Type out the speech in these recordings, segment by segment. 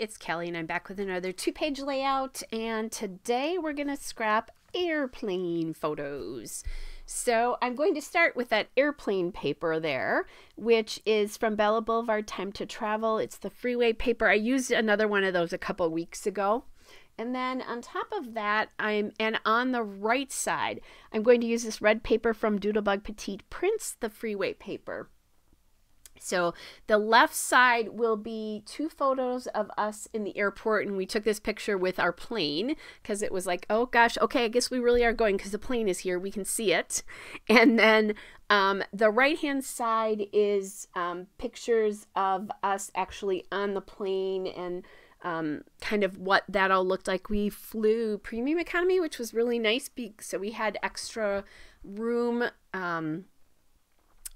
it's Kelly and I'm back with another two-page layout and today we're going to scrap airplane photos. So I'm going to start with that airplane paper there, which is from Bella Boulevard Time to Travel. It's the freeway paper. I used another one of those a couple weeks ago. And then on top of that, I'm and on the right side, I'm going to use this red paper from Doodlebug Petite Prints, the freeway paper. So the left side will be two photos of us in the airport, and we took this picture with our plane because it was like, oh gosh, okay, I guess we really are going because the plane is here, we can see it. And then um, the right hand side is um, pictures of us actually on the plane and um, kind of what that all looked like. We flew premium economy, which was really nice, so we had extra room. Um,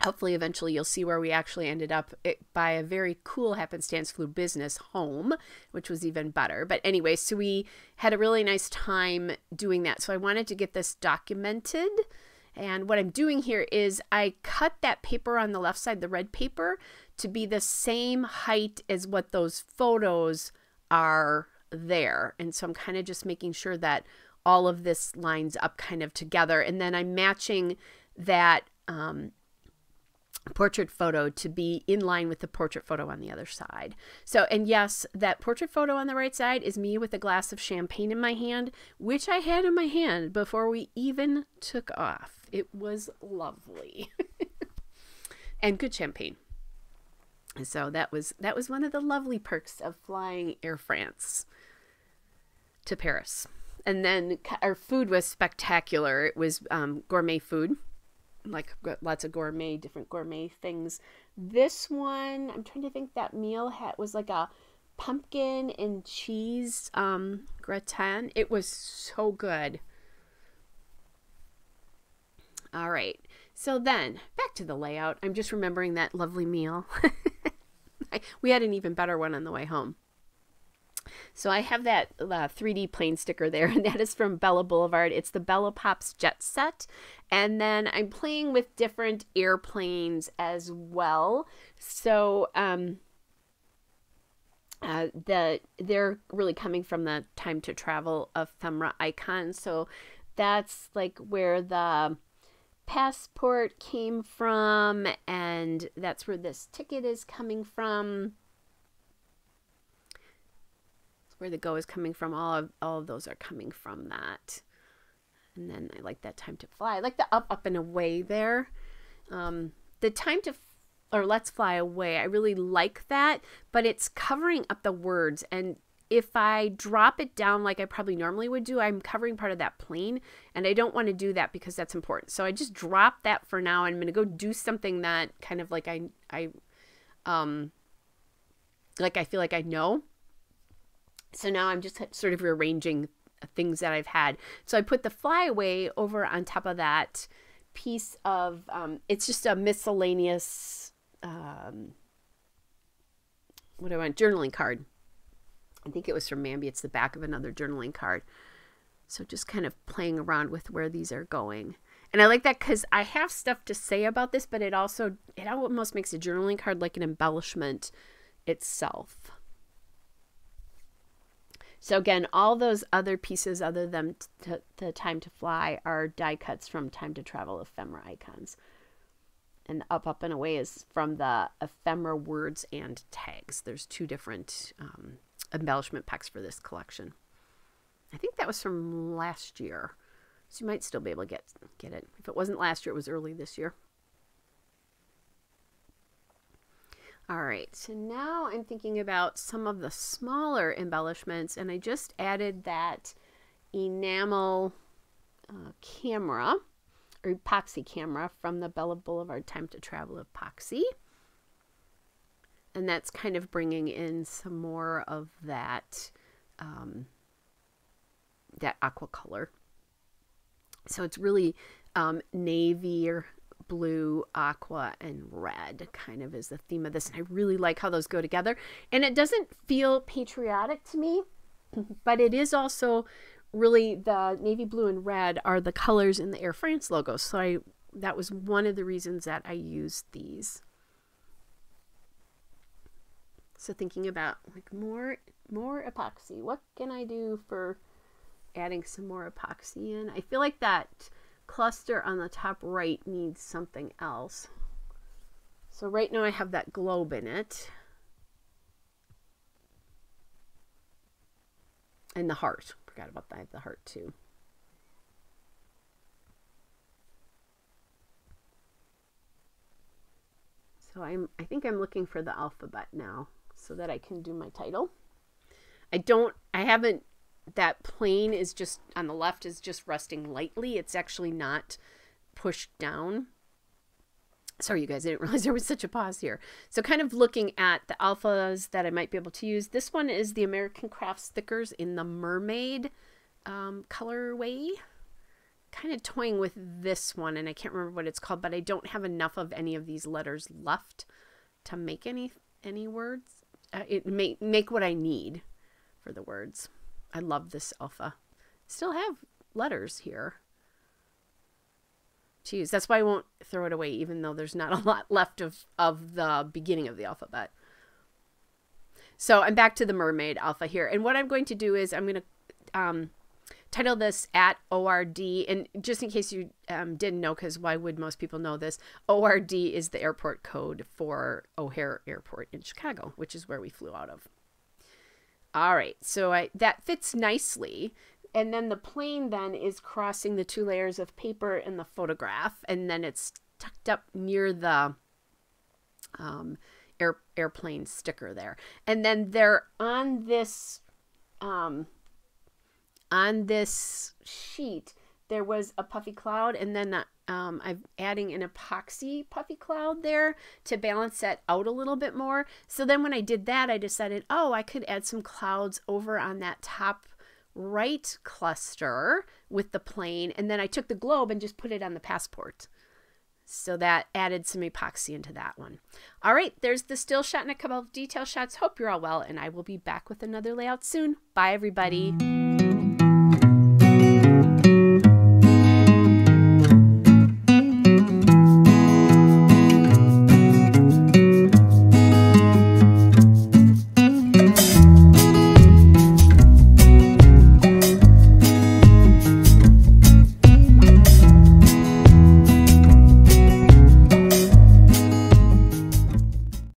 hopefully eventually you'll see where we actually ended up it, by a very cool happenstance flew business home which was even better. But anyway so we had a really nice time doing that. So i wanted to get this documented. And what i'm doing here is i cut that paper on the left side the red paper to be the same height as what those photos are there. And so i'm kind of just making sure that all of this lines up kind of together. And then i'm matching that um, portrait photo to be in line with the portrait photo on the other side. So, and yes, that portrait photo on the right side is me with a glass of champagne in my hand, which I had in my hand before we even took off. It was lovely. and good champagne. And so that was that was one of the lovely perks of flying Air France to Paris. And then our food was spectacular. It was um, gourmet food like lots of gourmet, different gourmet things. This one, I'm trying to think that meal had was like a pumpkin and cheese um, gratin. It was so good. All right. So then back to the layout. I'm just remembering that lovely meal. we had an even better one on the way home. So I have that uh, 3D plane sticker there, and that is from Bella Boulevard. It's the Bella Pops Jet Set. And then I'm playing with different airplanes as well. So, um, uh, the they're really coming from the time to travel ephemera icon. So that's like where the passport came from, and that's where this ticket is coming from where the go is coming from. All of all of those are coming from that. And then I like that time to fly. I like the up, up and away there. Um, the time to or let's fly away. I really like that, but it's covering up the words. And if I drop it down like I probably normally would do, I'm covering part of that plane, and I don't want to do that because that's important. So I just drop that for now. I'm going to go do something that kind of like I I um like I feel like I know so now I'm just sort of rearranging things that I've had. So I put the flyaway over on top of that piece of, um, it's just a miscellaneous, um, what do I want, journaling card. I think it was from Mambi. It's the back of another journaling card. So just kind of playing around with where these are going. And I like that because I have stuff to say about this, but it also, it almost makes a journaling card like an embellishment itself. So again, all those other pieces other than the time to fly are die cuts from time to travel ephemera icons. And up, up, and away is from the ephemera words and tags. There's two different um, embellishment packs for this collection. I think that was from last year. So you might still be able to get, get it. If it wasn't last year, it was early this year. All right, so now I'm thinking about some of the smaller embellishments, and I just added that enamel uh, camera or epoxy camera from the Bella Boulevard Time to Travel epoxy. And that's kind of bringing in some more of that, um, that aqua color. So it's really um, navy or blue, aqua, and red kind of is the theme of this. And I really like how those go together. And it doesn't feel patriotic to me, but it is also really the navy blue and red are the colors in the Air France logo. So I that was one of the reasons that I used these. So thinking about like more more epoxy. What can I do for adding some more epoxy in? I feel like that cluster on the top right needs something else. So right now I have that globe in it. And the heart. Forgot about that. I have the heart too. So I'm I think I'm looking for the alphabet now so that I can do my title. I don't I haven't that plane is just on the left is just resting lightly. It's actually not pushed down. Sorry, you guys, I didn't realize there was such a pause here. So kind of looking at the alphas that I might be able to use. This one is the American Crafts stickers in the mermaid um, colorway kind of toying with this one and I can't remember what it's called, but I don't have enough of any of these letters left to make any any words. Uh, it make make what I need for the words. I love this alpha. Still have letters here to use. That's why I won't throw it away, even though there's not a lot left of, of the beginning of the alphabet. So I'm back to the mermaid alpha here. And what I'm going to do is I'm going to um, title this at ORD. And just in case you um, didn't know, because why would most people know this? ORD is the airport code for O'Hare Airport in Chicago, which is where we flew out of. All right, so I, that fits nicely. And then the plane then is crossing the two layers of paper in the photograph, and then it's tucked up near the um, air, airplane sticker there. And then they're on this um, on this sheet, there was a puffy cloud and then um, I'm adding an epoxy puffy cloud there to balance that out a little bit more. So then when I did that, I decided, oh, I could add some clouds over on that top right cluster with the plane. And then I took the globe and just put it on the passport. So that added some epoxy into that one. All right, there's the still shot and a couple of detail shots. Hope you're all well, and I will be back with another layout soon. Bye, everybody.